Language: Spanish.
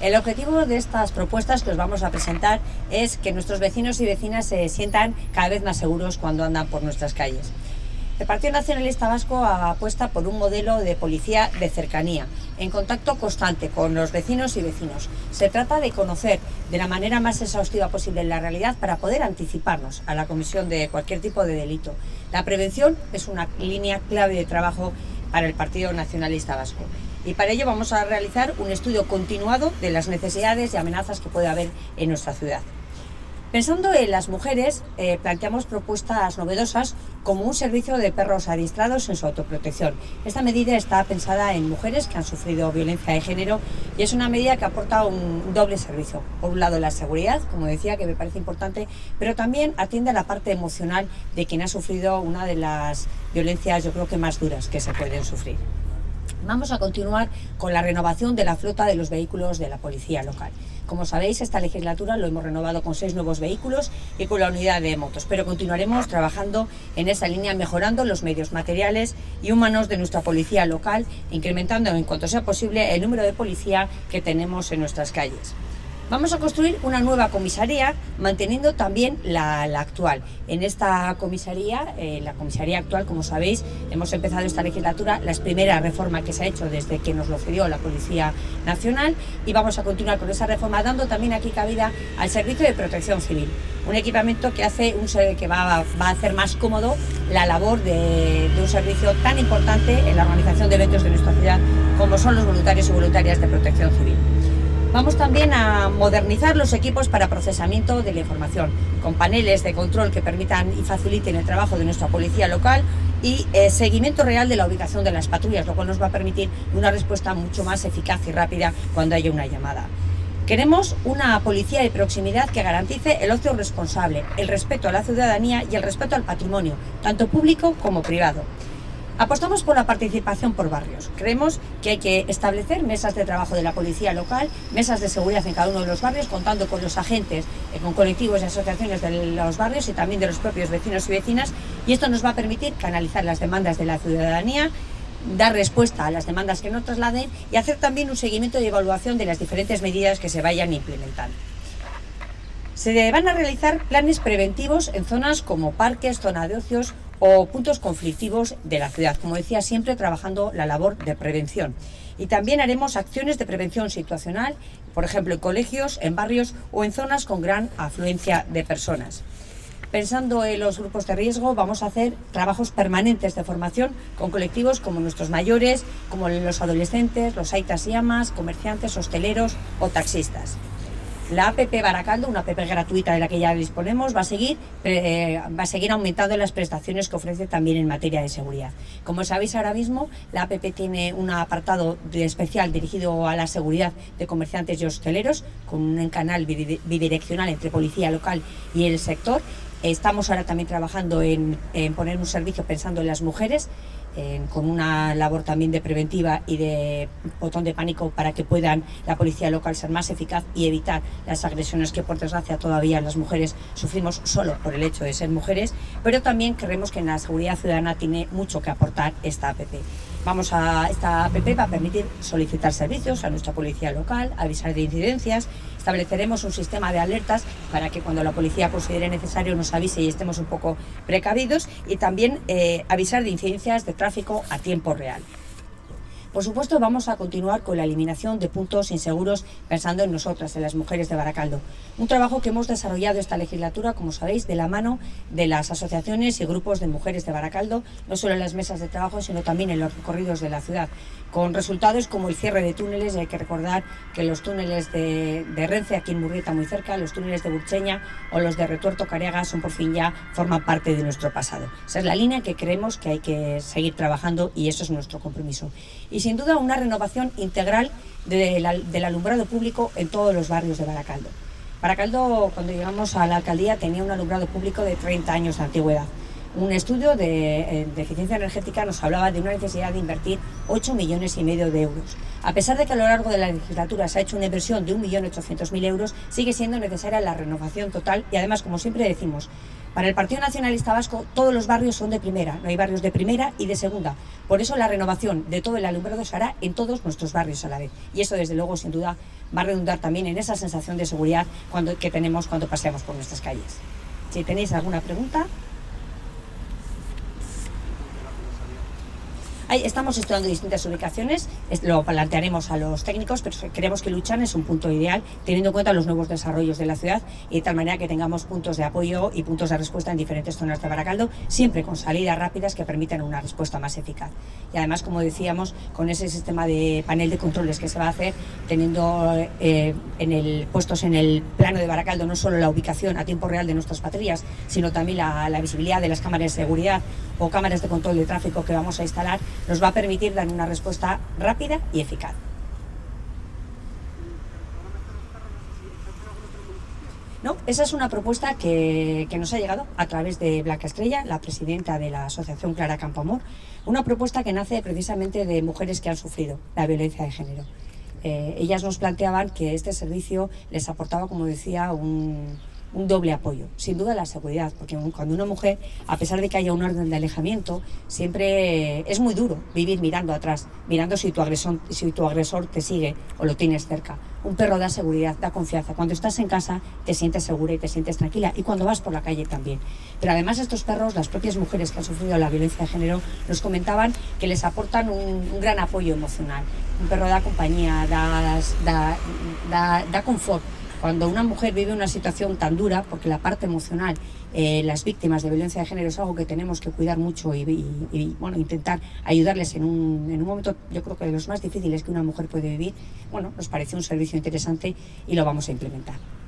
El objetivo de estas propuestas que os vamos a presentar es que nuestros vecinos y vecinas se sientan cada vez más seguros cuando andan por nuestras calles. El Partido Nacionalista Vasco apuesta por un modelo de policía de cercanía, en contacto constante con los vecinos y vecinos. Se trata de conocer de la manera más exhaustiva posible la realidad para poder anticiparnos a la comisión de cualquier tipo de delito. La prevención es una línea clave de trabajo para el Partido Nacionalista Vasco. Y para ello vamos a realizar un estudio continuado de las necesidades y amenazas que puede haber en nuestra ciudad. Pensando en las mujeres, eh, planteamos propuestas novedosas como un servicio de perros adiestrados en su autoprotección. Esta medida está pensada en mujeres que han sufrido violencia de género y es una medida que aporta un doble servicio. Por un lado, la seguridad, como decía, que me parece importante, pero también atiende a la parte emocional de quien ha sufrido una de las violencias, yo creo que más duras que se pueden sufrir. Vamos a continuar con la renovación de la flota de los vehículos de la policía local. Como sabéis, esta legislatura lo hemos renovado con seis nuevos vehículos y con la unidad de motos, pero continuaremos trabajando en esa línea, mejorando los medios materiales y humanos de nuestra policía local, incrementando en cuanto sea posible el número de policía que tenemos en nuestras calles. Vamos a construir una nueva comisaría manteniendo también la, actual. En esta comisaría, eh, la comisaría actual, como sabéis, hemos empezado esta legislatura, la primera reforma que se ha hecho desde que nos lo cedió la Policía Nacional y vamos a continuar con esa reforma dando también aquí cabida al Servicio de Protección Civil. Un equipamiento que, hace que va, va a hacer más cómodo la labor de, de un servicio tan importante en la organización de eventos de nuestra ciudad como son los voluntarios y voluntarias de protección civil. Vamos también a modernizar los equipos para procesamiento de la información, con paneles de control que permitan y faciliten el trabajo de nuestra policía local y eh, seguimiento real de la ubicación de las patrullas, lo cual nos va a permitir una respuesta mucho más eficaz y rápida cuando haya una llamada. Queremos una policía de proximidad que garantice el ocio responsable, el respeto a la ciudadanía y el respeto al patrimonio, tanto público como privado. Apostamos por la participación por barrios. Creemos que hay que establecer mesas de trabajo de la policía local, mesas de seguridad en cada uno de los barrios, contando con los agentes, eh, con colectivos y asociaciones de los barrios y también de los propios vecinos y vecinas. Y esto nos va a permitir canalizar las demandas de la ciudadanía, dar respuesta a las demandas que nos trasladen y hacer también un seguimiento y evaluación de las diferentes medidas que se vayan implementando. Se van a realizar planes preventivos en zonas como parques, zona de ocios o puntos conflictivos de la ciudad, como decía, siempre trabajando la labor de prevención. Y también haremos acciones de prevención situacional, por ejemplo, en colegios, en barrios o en zonas con gran afluencia de personas. Pensando en los grupos de riesgo, vamos a hacer trabajos permanentes de formación con colectivos como nuestros mayores, como los adolescentes, los aitas y amas, comerciantes, hosteleros o taxistas. La APP Baracaldo, una APP gratuita de la que ya disponemos, va a seguir, eh, va a seguir aumentando las prestaciones que ofrece también en materia de seguridad. Como sabéis ahora mismo, la APP tiene un apartado especial dirigido a la seguridad de comerciantes y hosteleros, con un canal bidireccional entre policía local y el sector. Estamos ahora también trabajando en, poner un servicio pensando en las mujeres con una labor también de preventiva y de botón de pánico para que puedan la policía local ser más eficaz y evitar las agresiones que por desgracia todavía las mujeres sufrimos solo por el hecho de ser mujeres, pero también creemos que en la seguridad ciudadana tiene mucho que aportar esta APP. Vamos a esta APP va a permitir solicitar servicios a nuestra policía local, avisar de incidencias, estableceremos un sistema de alertas para que cuando la policía considere necesario nos avise y estemos un poco precavidos y también eh, avisar de incidencias de tráfico a tiempo real. Por supuesto, vamos a continuar con la eliminación de puntos inseguros pensando en nosotras, en las mujeres de Baracaldo. Un trabajo que hemos desarrollado esta legislatura, como sabéis, de la mano de las asociaciones y grupos de mujeres de Baracaldo, no solo en las mesas de trabajo, sino también en los recorridos de la ciudad, con resultados como el cierre de túneles. hay que recordar que los túneles de, de Renfe, aquí en Murrieta, muy cerca, los túneles de Burcheña o los de Retuerto Careaga son por fin ya, forman parte de nuestro pasado. Esa es la línea que creemos que hay que seguir trabajando y eso es nuestro compromiso sin duda una renovación integral del alumbrado público en todos los barrios de Baracaldo. Baracaldo, cuando llegamos a la alcaldía, tenía un alumbrado público de 30 años de antigüedad. Un estudio eh, de, eficiencia energética nos hablaba de una necesidad de invertir 8 millones y medio de euros. A pesar de que a lo largo de la legislatura se ha hecho una inversión de 1.800.000 euros, sigue siendo necesaria la renovación total y además, como siempre decimos, Para el Partido Nacionalista Vasco todos los barrios son de primera, no hay barrios de primera y de segunda. Por eso la renovación de todo el alumbrado se hará en todos nuestros barrios a la vez. Y eso desde luego sin duda va a redundar también en esa sensación de seguridad que tenemos cuando paseamos por nuestras calles. Si tenéis alguna pregunta. Estamos estudiando distintas ubicaciones, lo plantearemos a los técnicos, pero creemos que Luchan es un punto ideal, teniendo en cuenta los nuevos desarrollos de la ciudad y de tal manera que tengamos puntos de apoyo y puntos de respuesta en diferentes zonas de Baracaldo, siempre con salidas rápidas que permitan una respuesta más eficaz. Y además, como decíamos, con ese sistema de panel de controles que se va a hacer, teniendo eh, en el, puestos en el plano de Baracaldo no solo la ubicación a tiempo real de nuestras patrullas, sino también la, la visibilidad de las cámaras de seguridad o cámaras de control de tráfico que vamos a instalar, nos va a permitir dar una respuesta rápida y eficaz. No, esa es una propuesta que, nos ha llegado a través de Blanca Estrella, la presidenta de la Asociación Clara Campoamor, una propuesta que nace precisamente de mujeres que han sufrido la violencia de género. Eh, ellas nos planteaban que este servicio les aportaba, como decía, un, un doble apoyo. Sin duda la seguridad, porque cuando una mujer, a pesar de que haya un orden de alejamiento, siempre es muy duro vivir mirando atrás, mirando si tu agresor, si tu agresor te sigue o lo tienes cerca. Un perro da seguridad, da confianza. Cuando estás en casa te sientes segura y te sientes tranquila y cuando vas por la calle también. Pero además estos perros, las propias mujeres que han sufrido la violencia de género, nos comentaban que les aportan un, gran apoyo emocional. Un perro da compañía, da, da, da confort cuando una mujer vive una situación tan dura, porque la parte emocional, eh, las víctimas de violencia de género es algo que tenemos que cuidar mucho y, bueno, intentar ayudarles en un, en un momento, yo creo que de los más difíciles que una mujer puede vivir, bueno, nos parece un servicio interesante y lo vamos a implementar.